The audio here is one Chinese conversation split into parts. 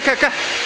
kkkkk.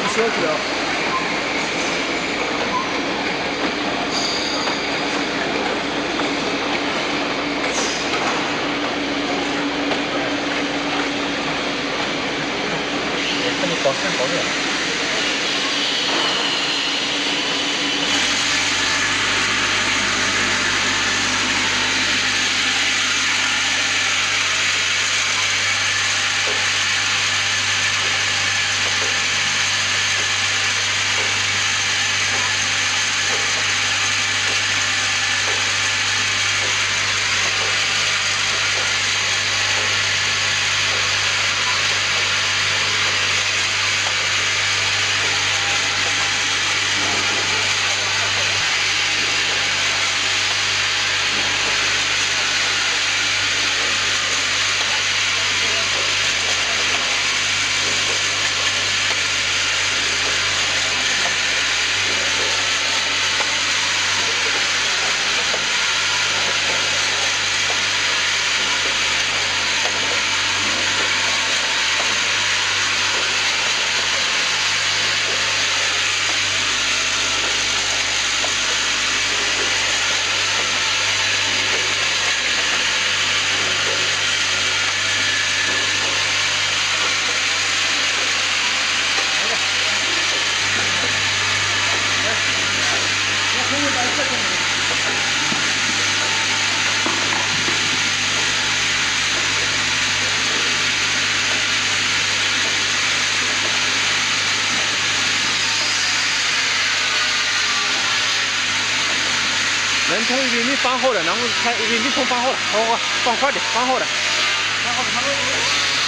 开开！小去了。保险保险。能从玉米放好了，然后开玉米从放好了，好好放快点，放好了，放好了，放好了。